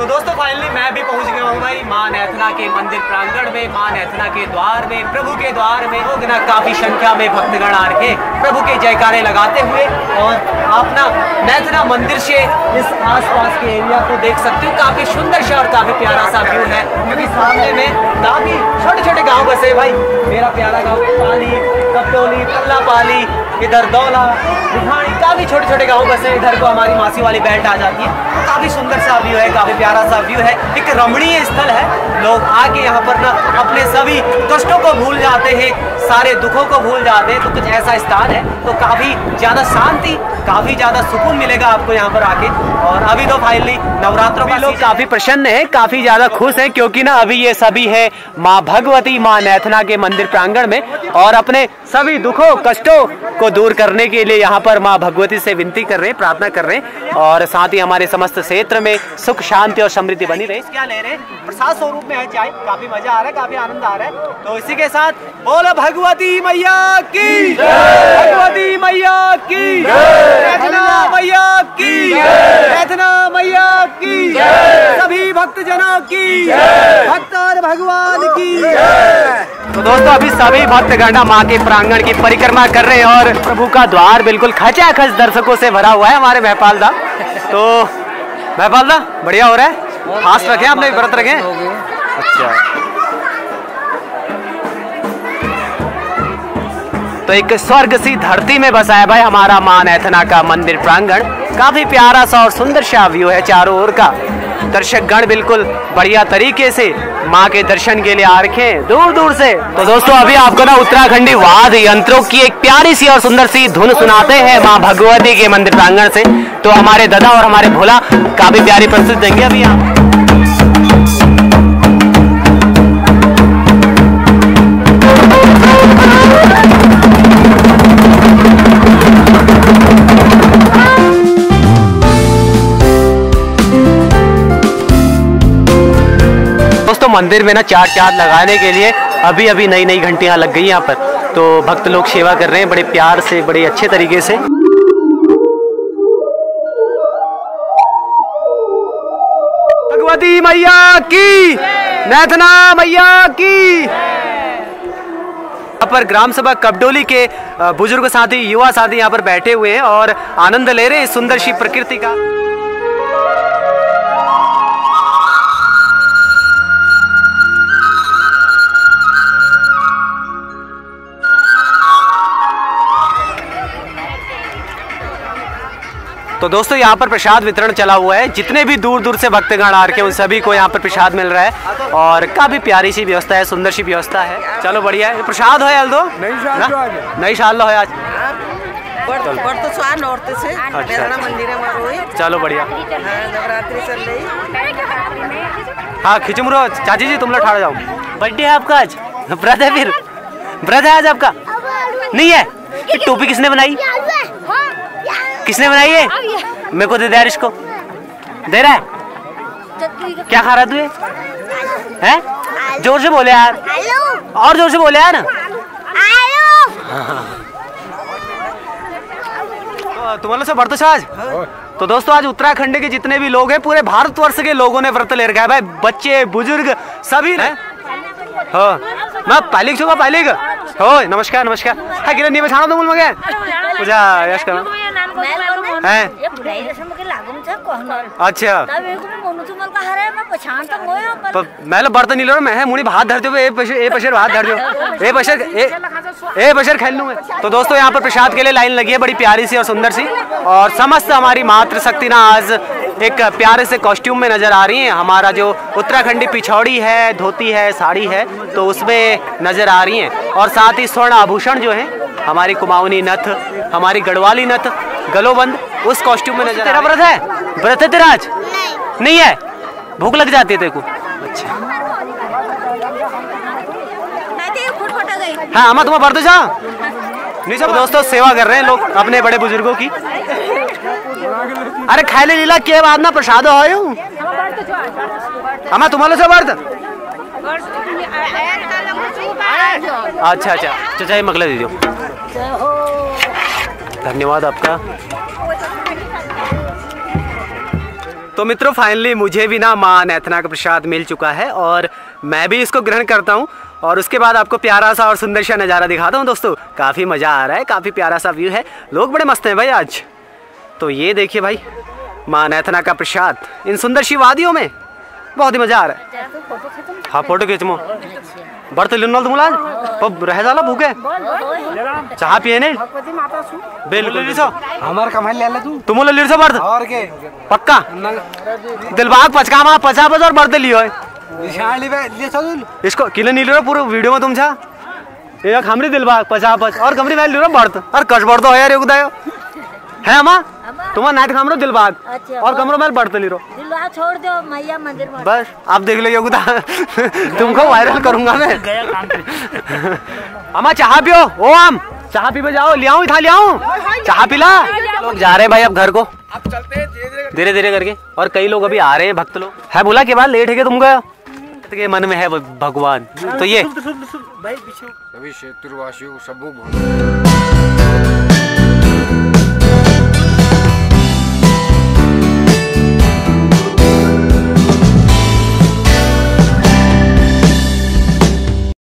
तो दोस्तों फाइनली मैं भी पहुँच गया हूँ भाई माँ नैथना के मंदिर प्रांगण में, माँ नैथना के द्वार में, प्रभु के द्वार में लोग ना काफ़ी संख्या में भक्तगण आ के प्रभु के जयकारे लगाते हुए और आप ना नैथना मंदिर से इस आसपास के एरिया को देख सकते हो। काफ़ी सुंदर सा और काफ़ी प्यारा सा व्यू है, क्योंकि सामने में काफ़ी छोटे छोटे गाँव बसे भाई। मेरा प्यारा गाँव पाली कपटोली पल्ला पाली इधर दौला रिहानी काफ़ी छोटे छोटे गाँव बसे इधर को हमारी मासी वाली बैंड आ जाती है। काफ़ी सुंदर सा व्यू है, काफ़ी प्यारा सा व्यू है। एक रमणीय स्थल है। लोग आके यहाँ पर ना अपने सभी कष्टों को भूल जाते हैं, सारे दुखों को भूल जाते हैं। तो कुछ ऐसा स्थान है तो काफ़ी ज़्यादा शांति काफ़ी ज़्यादा सुकून मिलेगा आपको यहाँ पर आके। और अभी तो फाइनली नवरात्रों का लोग काफ़ी प्रसन्न है काफ़ी ज़्यादा खुश है क्योंकि ना अभी ये सभी है माँ भगवती माँ नैथना के मंदिर प्रांगण में। और अपने सभी दुखों कष्टों को दूर करने के लिए यहाँ पर माँ भगवती से विनती कर रहे हैं प्रार्थना कर रहे हैं। और साथ ही हमारे समस्त क्षेत्र में सुख शांति और समृद्धि बनी रहे। क्या ले रहे हैं? प्रसाद स्वरूप में है चाय। काफ़ी मज़ा आ रहा है काफ़ी आनंद आ रहा है। तो इसी के साथ बोलो भगवती मैया की भगवती मैया की मैया की रचना मैया की सभी भक्त जनों की भक्त और भगवान की तो दोस्तों अभी सभी भक्त गणा माँ के प्रांगण की परिक्रमा कर रहे हैं और प्रभु का द्वार बिल्कुल खचा खच दर्शकों से भरा हुआ है हमारे महपाल दा। तो महपाल दा बढ़िया हो रहा है? फास्ट रखे आपने व्रत रखे? अच्छा। तो एक स्वर्ग सी धरती में बसा है भाई, हमारा माँ नैथना का मंदिर प्रांगण। काफ़ी प्यारा सा और सुंदर सा व्यू है चारों ओर का। दर्शक गण बिल्कुल बढ़िया तरीके से माँ के दर्शन के लिए आ रखे दूर दूर से। तो दोस्तों, अभी आपको ना उत्तराखंडी वाद यंत्रों की एक प्यारी सी और सुंदर सी धुन सुनाते हैं माँ भगवती के मंदिर प्रांगण से। तो हमारे दादा और हमारे भोला काफ़ी प्यारी प्रस्तुति देंगे अभी आप मंदिर में ना चार चार लगाने के लिए अभी अभी नई नई घंटियाँ लग गई यहाँ पर। तो भक्त लोग सेवा कर रहे हैं बड़े प्यार से, बड़े अच्छे तरीके से। भगवती मैया की, नैथना मैया की। यहाँ पर ग्राम सभा कपडोली के बुज़ुर्ग साथी, युवा साथी यहाँ पर बैठे हुए हैं और आनंद ले रहे हैं सुंदर सी प्रकृति का। तो दोस्तों यहाँ पर प्रसाद वितरण चला हुआ है। जितने भी दूर दूर से भक्तगण आ रखे उन सभी को यहाँ पर प्रसाद मिल रहा है। और काफ़ी प्यारी सी व्यवस्था है सुंदर सी व्यवस्था है। चलो बढ़िया है। प्रसाद है दो नई साल है आज। तो अच्छा। है चलो बढ़िया। हाँ नवरात्रि चल रही। हाँ खिचमुरो चाची जी तुम लोग ठाड़ जाओ। बर्थडे है आपका आज? है फिर। है आज आपका? नहीं है? टोपी किसने बनाई? किसने बनाई है? मेरे को दे दे इसको। दे रहा है? क्या खा रहा तू ये? हैं? ज़ोर से बोले यार। और ज़ोर से बोले यार। तुम्हारे से बढ़तो आज तो दोस्तों, आज उत्तराखंड के जितने भी लोग हैं, पूरे भारतवर्ष के लोगों ने व्रत ले रखा है। भाई, बच्चे, बुज़ुर्ग, सभी ने। हो। मैं, पालिक छूगा पालिक। हो नमस्कार नमस्कार। हाँ किरण नहीं बछाना तो मूल मगे? पूजा, यश करो। हैं? अच्छा तब एक में मोनू तुमल का हरे मैं पहचान तो मोयो पर तो मैं लो बर्तन नहीं लो मैं है मुड़ी हाथ धर दो ए पशर ए पशर हाथ धर दो ए पशर ए ए पशर खेल लूँ मैं तो दोस्तों यहाँ पर प्रसाद के लिए लाइन लगी है बड़ी प्यारी सी और सुंदर सी और समस्त हमारी मातृशक्ति ना आज एक प्यारे से कॉस्ट्यूम में नज़र आ रही है। हमारा जो उत्तराखंडी पिछौड़ी है धोती है साड़ी है तो उसमें नज़र आ रही हैं। और साथ ही स्वर्ण आभूषण जो है हमारी कुमाऊनी नथ हमारी गढ़वाली नथ गलोबंद उस कॉस्ट्यूम में नज़र तेरा व्रत है? व्रत है तेरा आज? नहीं। है? भूख लग जाती है तेरे को। अच्छा। हाँ अम्मा तुम्हें व्रत जा नहीं सब दोस्तों सेवा कर रहे हैं लोग अपने बड़े बुज़ुर्गों की। अरे खाए ले लीला के बाद ना प्रसाद हो अम्मा तुम्हारे से व्रत अच्छा अच्छा। चाचा ये मगला दे दो धन्यवाद आपका। तो मित्रों फाइनली मुझे भी ना माँ नैथना का प्रसाद मिल चुका है और मैं भी इसको ग्रहण करता हूँ और उसके बाद आपको प्यारा सा और सुंदर सा नज़ारा दिखाता हूँ दोस्तों। काफ़ी मज़ा आ रहा है, काफ़ी प्यारा सा व्यू है। लोग बड़े मस्त हैं भाई आज। तो ये देखिए भाई, माँ नैथना का प्रसाद। इन सुंदर सी वादियों में बहुत ही मज़ा आ रहा है। हाँ फ़ोटो खींचमो बढ़ते लिन तुम लाज पब रह जाला भूखे। चाह पिए ने बिल्कुल। हमार कमाई ले ले तू। तुम ले लिरसो बढ़ और के? पक्का? दिलबाग पचका मा पचा बज और बढ़ते लियो है। निशान ले ले चल। इसको किले नहीं लियो पूरे वीडियो में तुम छा एक हमरी दिलबाग पचा पच और कमरी में लियो बढ़त और कच बढ़ तो यार उदायो है अम्मा तुम्हारा नाइट खामरो दिलबाग अच्छा, और कमरो में बढ़ते लियो दिलवा छोड़ दो मैया मंदिर में। बस आप देख लो योगदा। तुमको वायरल करूँगा मैं। अमा चाह पियो। ओ आम चाह पी पे जाओ। ले आऊँ था ले आऊँ चाह पिला। लोग जा रहे हैं भाई अब घर को। अब चलते हैं धीरे धीरे करके। और कई लोग अभी आ रहे हैं भक्त लोग। है बोला के बाद लेट है क्या तुमको? के मन में है वो भगवान। तो ये। भाई पीछे। सभी क्षेत्रवासियों को सबको